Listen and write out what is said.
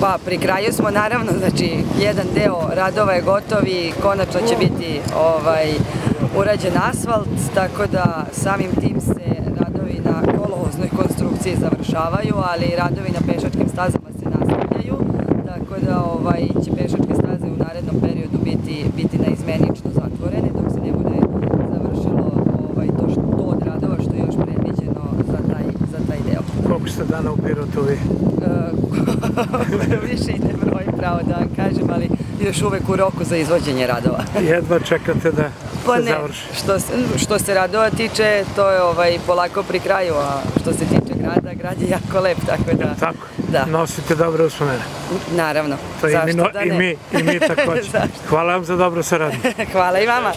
Pa pri kraju smo naravno, znači jedan deo radova je gotov i konačno će biti ovaj, urađen asfalt, tako da samim tim se radovi na kolovoznoj konstrukciji završavaju, ali radovi na pešačkim stazama se nastavljaju, tako da ovaj, će pešačke staze u narednom periodu biti, biti naizmenično zatvorene, dok se ne bude završilo ovaj, to, što, to od radova što je još predviđeno za taj, za taj deo. Koliko ste dana u Pirotu vi? više i ne brojim pravo da vam kažem, ali još uvek u roku za izvođenje radova. Jedva čekate da Pa se ne, završi. što se, što se radova tiče, to je ovaj, polako pri kraju, a što se tiče grada, grad je jako lep, tako da... Tako, Da, nosite dobre uspomene. naravno. To i mi, Zašto no- da i ne? mi, i mi također. Zašto? Hvala vam za dobro saradnje. Hvala i vama.